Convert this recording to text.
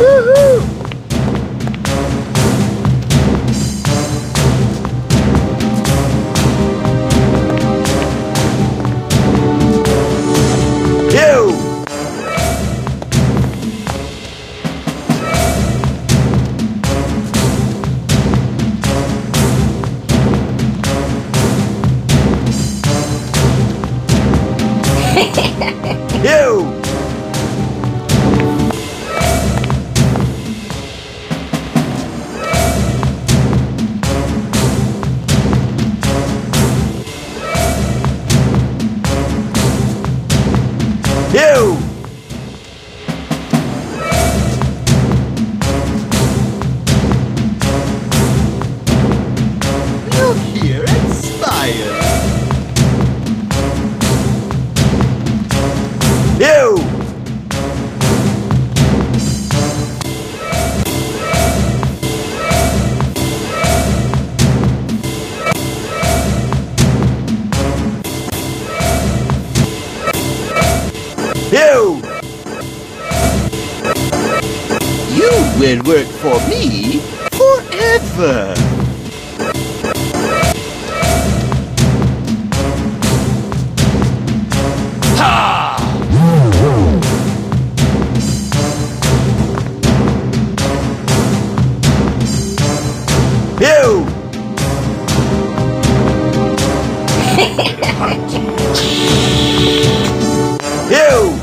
Woohoo! Will work for me forever. Ew!